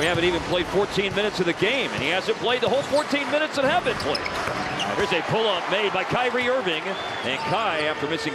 We haven't even played 14 minutes of the game, and he hasn't played the whole 14 minutes that have been played. Here's a pull-up made by Kyrie Irving, and Kai, after missing